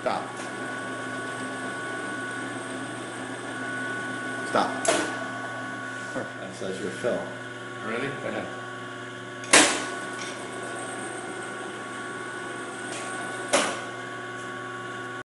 Stop. Stop. That's, that's your fill. Ready? Go ahead.